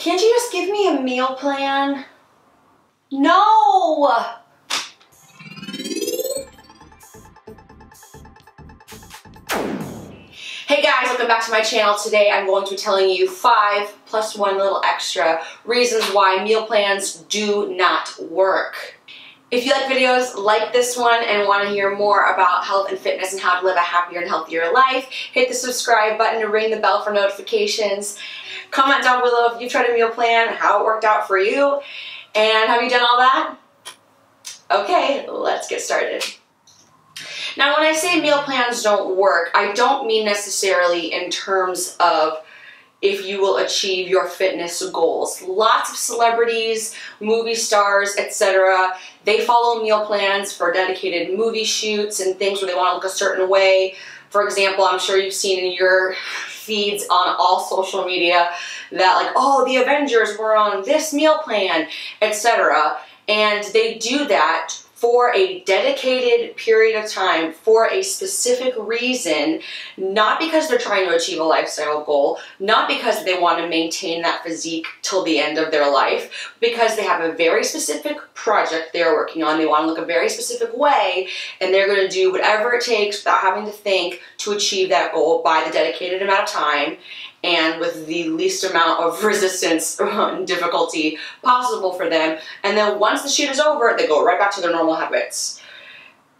Can't you just give me a meal plan? No! Hey guys, welcome back to my channel. Today I'm going to be telling you five plus one little extra reasons why meal plans do not work. If you like videos like this one and want to hear more about health and fitness and how to live a happier and healthier life, hit the subscribe button and ring the bell for notifications. Comment down below if you've tried a meal plan, how it worked out for you, and have you done all that? Okay, let's get started. Now when I say meal plans don't work, I don't mean necessarily in terms of if you will achieve your fitness goals. Lots of celebrities, movie stars, etc., they follow meal plans for dedicated movie shoots and things where they want to look a certain way. For example, I'm sure you've seen in your feeds on all social media that like, oh, the Avengers were on this meal plan, etc. And they do that for a dedicated period of time for a specific reason, not because they're trying to achieve a lifestyle goal, not because they want to maintain that physique till the end of their life, because they have a very specific project they're working on. They want to look a very specific way, and they're going to do whatever it takes without having to think to achieve that goal by the dedicated amount of time and with the least amount of resistance and difficulty possible for them. And then once the shoot is over, they go right back to their normal habits.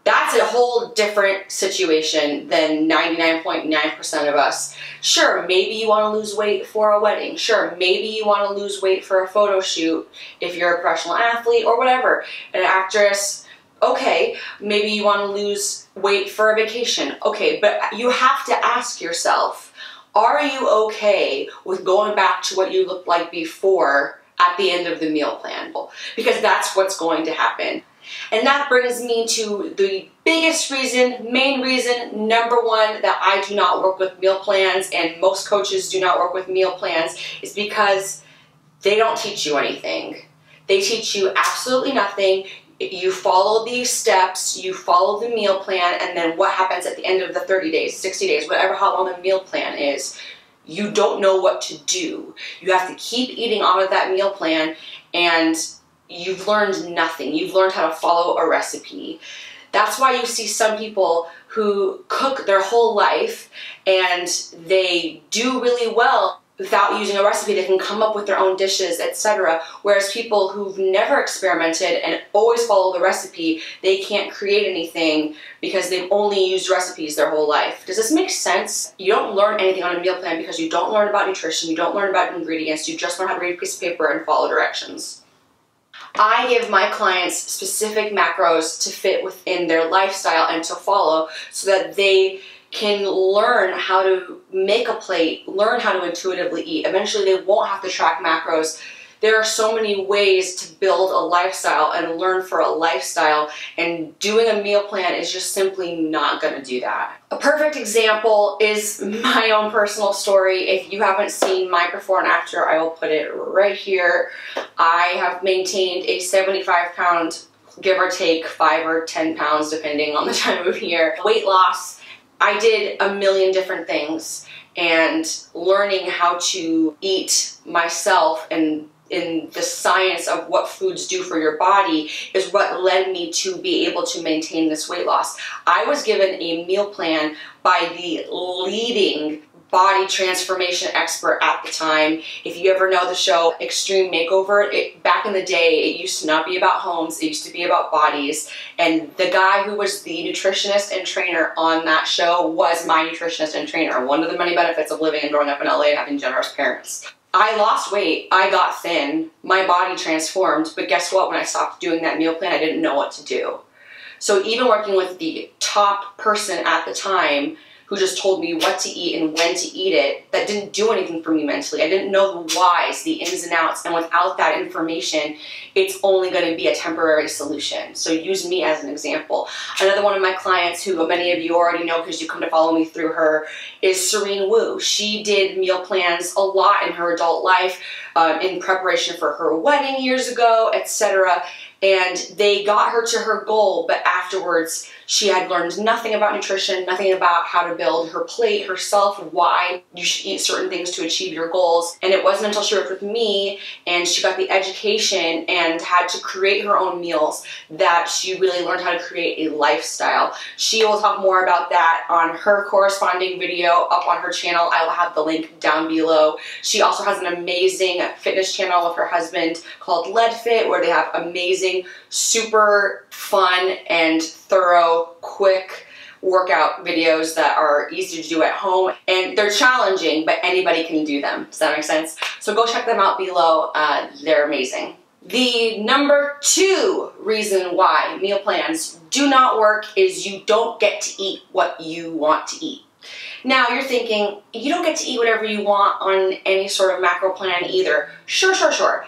That's a whole different situation than 99.9% of us. Sure, maybe you want to lose weight for a wedding. Sure, maybe you want to lose weight for a photo shoot if you're a professional athlete or whatever. An actress, okay, maybe you want to lose weight for a vacation. Okay, but you have to ask yourself, are you okay with going back to what you looked like before at the end of the meal plan? Because that's what's going to happen. And that brings me to the biggest reason, main reason, number one, that I do not work with meal plans and most coaches do not work with meal plans is because they don't teach you anything. They teach you absolutely nothing you follow these steps, you follow the meal plan, and then what happens at the end of the 30 days, 60 days, whatever how long the meal plan is, you don't know what to do. You have to keep eating out of that meal plan and you've learned nothing. You've learned how to follow a recipe. That's why you see some people who cook their whole life and they do really well without using a recipe, they can come up with their own dishes, etc. Whereas people who've never experimented and always follow the recipe, they can't create anything because they've only used recipes their whole life. Does this make sense? You don't learn anything on a meal plan because you don't learn about nutrition, you don't learn about ingredients, you just learn how to read a piece of paper and follow directions. I give my clients specific macros to fit within their lifestyle and to follow so that they can learn how to make a plate, learn how to intuitively eat. Eventually they won't have to track macros. There are so many ways to build a lifestyle and learn for a lifestyle and doing a meal plan is just simply not to do that. A perfect example is my own personal story. If you haven't seen my before and after, I will put it right here. I have maintained a 75 pound give or take 5 or 10 pounds depending on the time of year. Weight loss I did a million different things and learning how to eat myself and in the science of what foods do for your body is what led me to be able to maintain this weight loss. I was given a meal plan by the leading body transformation expert at the time. If you ever know the show Extreme Makeover, it, back in the day, it used to not be about homes, it used to be about bodies. And the guy who was the nutritionist and trainer on that show was my nutritionist and trainer. One of the many benefits of living and growing up in LA and having generous parents. I lost weight, I got thin, my body transformed, but guess what? When I stopped doing that meal plan, I didn't know what to do. So even working with the top person at the time, who just told me what to eat and when to eat it that didn't do anything for me mentally. I didn't know the whys, the ins and outs, and without that information, it's only going to be a temporary solution. So use me as an example. Another one of my clients who many of you already know because you come to follow me through her is Serein Wu. She did meal plans a lot in her adult life um, in preparation for her wedding years ago, etc and they got her to her goal, but afterwards she had learned nothing about nutrition, nothing about how to build her plate herself, why you should eat certain things to achieve your goals. And it wasn't until she worked with me and she got the education and had to create her own meals that she really learned how to create a lifestyle. She will talk more about that on her corresponding video up on her channel. I will have the link down below. She also has an amazing fitness channel with her husband called LedFit where they have amazing super fun and thorough, quick workout videos that are easy to do at home and they're challenging but anybody can do them. Does that make sense? So go check them out below. Uh, they're amazing. The number two reason why meal plans do not work is you don't get to eat what you want to eat. Now you're thinking you don't get to eat whatever you want on any sort of macro plan either. Sure sure sure.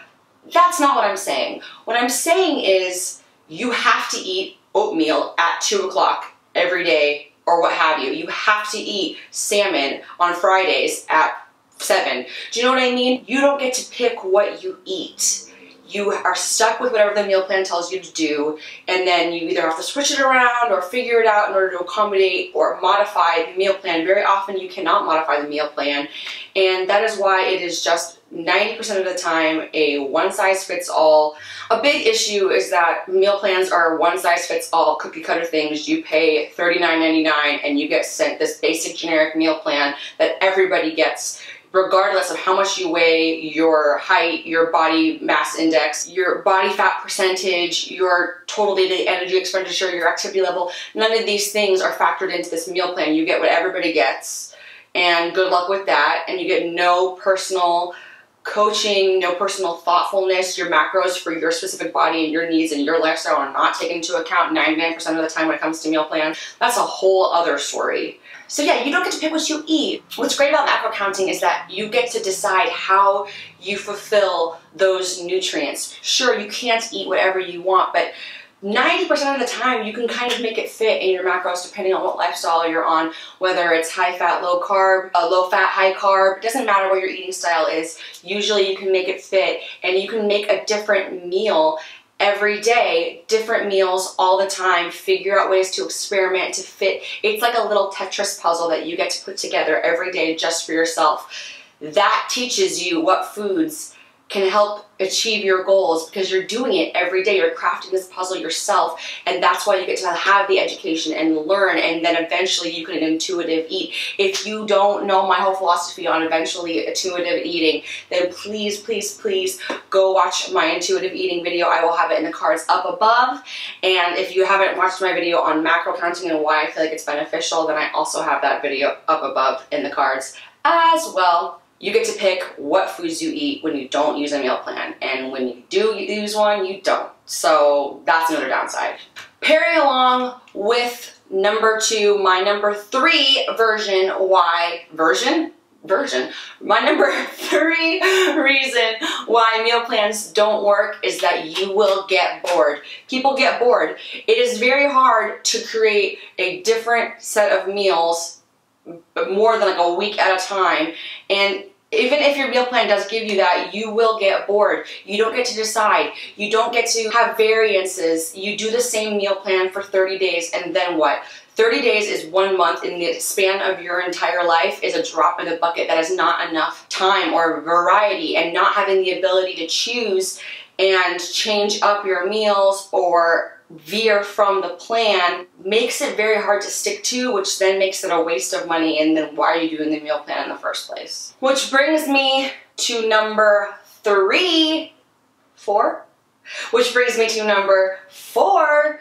That's not what I'm saying. What I'm saying is you have to eat oatmeal at 2 o'clock every day or what have you. You have to eat salmon on Fridays at 7. Do you know what I mean? You don't get to pick what you eat. You are stuck with whatever the meal plan tells you to do, and then you either have to switch it around or figure it out in order to accommodate or modify the meal plan. Very often you cannot modify the meal plan, and that is why it is just 90% of the time a one size fits all. A big issue is that meal plans are one size fits all cookie cutter things. You pay $39.99 and you get sent this basic generic meal plan that everybody gets regardless of how much you weigh, your height, your body mass index, your body fat percentage, your total daily energy expenditure, your activity level, none of these things are factored into this meal plan. You get what everybody gets and good luck with that and you get no personal coaching, no personal thoughtfulness, your macros for your specific body and your needs and your lifestyle are not taken into account 99% of the time when it comes to meal plan, that's a whole other story. So yeah, you don't get to pick what you eat. What's great about macro counting is that you get to decide how you fulfill those nutrients. Sure, you can't eat whatever you want, but 90% of the time you can kind of make it fit in your macros depending on what lifestyle you're on, whether it's high fat, low carb, uh, low fat, high carb, it doesn't matter what your eating style is. Usually you can make it fit and you can make a different meal every day, different meals all the time, figure out ways to experiment, to fit. It's like a little Tetris puzzle that you get to put together every day just for yourself. That teaches you what foods can help achieve your goals because you're doing it every day. You're crafting this puzzle yourself, and that's why you get to have the education and learn, and then eventually you can intuitive eat. If you don't know my whole philosophy on eventually intuitive eating, then please, please, please go watch my intuitive eating video. I will have it in the cards up above. And if you haven't watched my video on macro counting and why I feel like it's beneficial, then I also have that video up above in the cards as well you get to pick what foods you eat when you don't use a meal plan. And when you do use one, you don't. So that's another downside. Pairing along with number two, my number three version why, version? Version. My number three reason why meal plans don't work is that you will get bored. People get bored. It is very hard to create a different set of meals more than like a week at a time and even if your meal plan does give you that, you will get bored. You don't get to decide. You don't get to have variances. You do the same meal plan for 30 days and then what? 30 days is one month in the span of your entire life is a drop in the bucket. That is not enough time or variety and not having the ability to choose and change up your meals or veer from the plan makes it very hard to stick to, which then makes it a waste of money. And then why are you doing the meal plan in the first place? Which brings me to number three, four, which brings me to number four.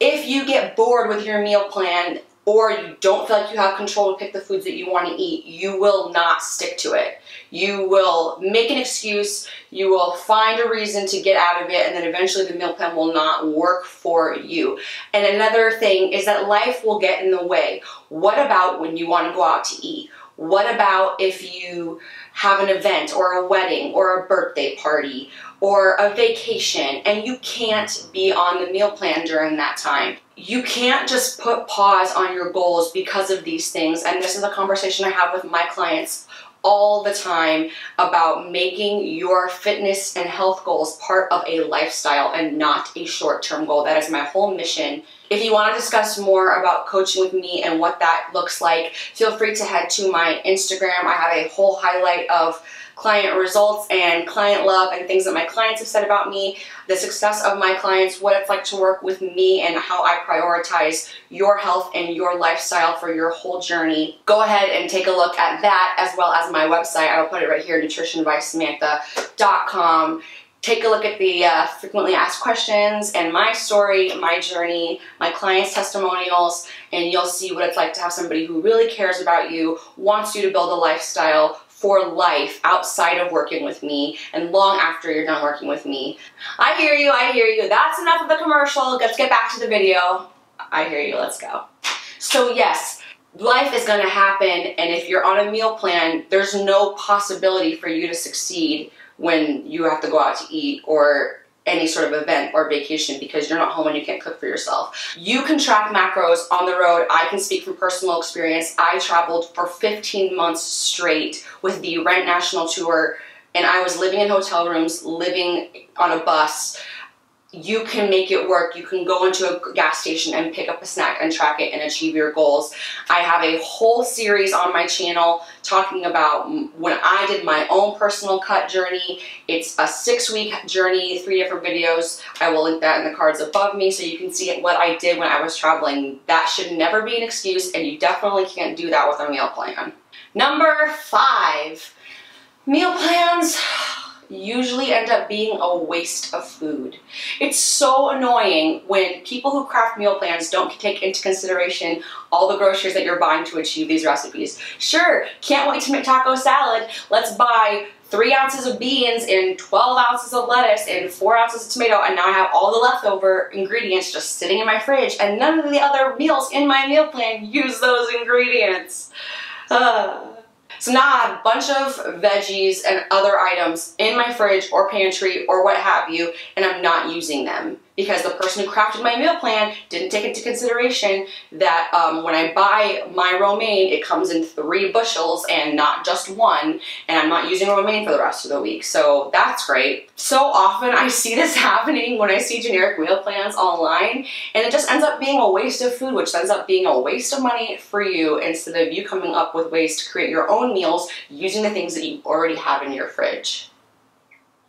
If you get bored with your meal plan, or you don't feel like you have control to pick the foods that you want to eat, you will not stick to it. You will make an excuse, you will find a reason to get out of it, and then eventually the meal plan will not work for you. And another thing is that life will get in the way. What about when you want to go out to eat? What about if you have an event or a wedding or a birthday party or a vacation and you can't be on the meal plan during that time? You can't just put pause on your goals because of these things. And this is a conversation I have with my clients all the time about making your fitness and health goals part of a lifestyle and not a short-term goal. That is my whole mission. If you want to discuss more about coaching with me and what that looks like, feel free to head to my Instagram. I have a whole highlight of client results and client love and things that my clients have said about me, the success of my clients, what it's like to work with me and how I prioritize your health and your lifestyle for your whole journey. Go ahead and take a look at that as well as my website. I will put it right here, nutritionbysamantha.com take a look at the uh, frequently asked questions and my story, my journey, my clients' testimonials, and you'll see what it's like to have somebody who really cares about you, wants you to build a lifestyle for life outside of working with me and long after you're done working with me. I hear you, I hear you. That's enough of the commercial. Let's get back to the video. I hear you, let's go. So yes, life is gonna happen and if you're on a meal plan, there's no possibility for you to succeed when you have to go out to eat or any sort of event or vacation because you're not home and you can't cook for yourself. You can track macros on the road. I can speak from personal experience. I traveled for 15 months straight with the Rent National Tour and I was living in hotel rooms, living on a bus, you can make it work. You can go into a gas station and pick up a snack and track it and achieve your goals. I have a whole series on my channel talking about when I did my own personal cut journey. It's a six week journey, three different videos. I will link that in the cards above me so you can see what I did when I was traveling. That should never be an excuse and you definitely can't do that with a meal plan. Number five, meal plans usually end up being a waste of food. It's so annoying when people who craft meal plans don't take into consideration all the groceries that you're buying to achieve these recipes. Sure, can't wait to make taco salad. Let's buy three ounces of beans and 12 ounces of lettuce and four ounces of tomato and now I have all the leftover ingredients just sitting in my fridge and none of the other meals in my meal plan use those ingredients. Uh. So now I have a bunch of veggies and other items in my fridge or pantry or what have you, and I'm not using them because the person who crafted my meal plan didn't take into consideration that um, when I buy my romaine, it comes in three bushels and not just one, and I'm not using romaine for the rest of the week. So that's great. So often I see this happening when I see generic meal plans online, and it just ends up being a waste of food, which ends up being a waste of money for you instead of you coming up with ways to create your own meals using the things that you already have in your fridge.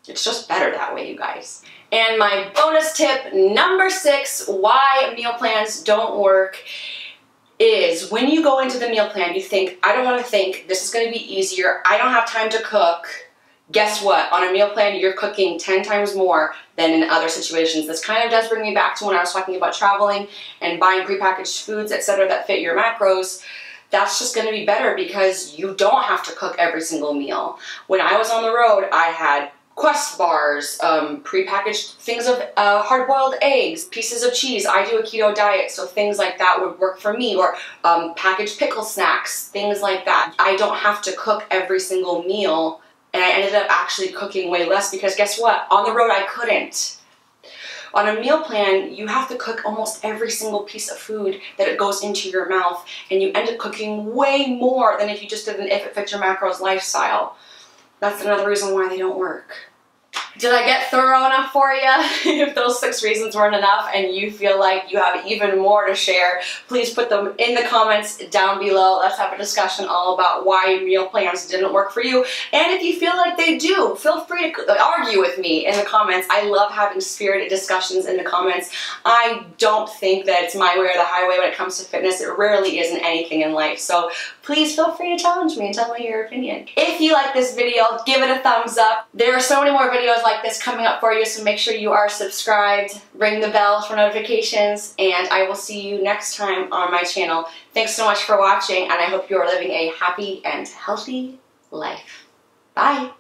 It's just better that way, you guys. And my bonus tip number six, why meal plans don't work, is when you go into the meal plan, you think, I don't want to think, this is going to be easier, I don't have time to cook. Guess what? On a meal plan, you're cooking 10 times more than in other situations. This kind of does bring me back to when I was talking about traveling and buying prepackaged foods, etc., that fit your macros that's just going to be better because you don't have to cook every single meal. When I was on the road, I had Quest bars, um, prepackaged things of uh, hard-boiled eggs, pieces of cheese. I do a keto diet, so things like that would work for me. Or um, packaged pickle snacks, things like that. I don't have to cook every single meal, and I ended up actually cooking way less because guess what? On the road, I couldn't. On a meal plan, you have to cook almost every single piece of food that it goes into your mouth, and you end up cooking way more than if you just did an if it fits your macros lifestyle. That's another reason why they don't work. Did I get thorough enough for you? if those six reasons weren't enough and you feel like you have even more to share, please put them in the comments down below. Let's have a discussion all about why meal plans didn't work for you. And if you feel like they do, feel free to argue with me in the comments. I love having spirited discussions in the comments. I don't think that it's my way or the highway when it comes to fitness. It rarely isn't anything in life. So please feel free to challenge me and tell me your opinion. If you like this video, give it a thumbs up. There are so many more videos like this coming up for you, so make sure you are subscribed, ring the bell for notifications, and I will see you next time on my channel. Thanks so much for watching, and I hope you are living a happy and healthy life. Bye!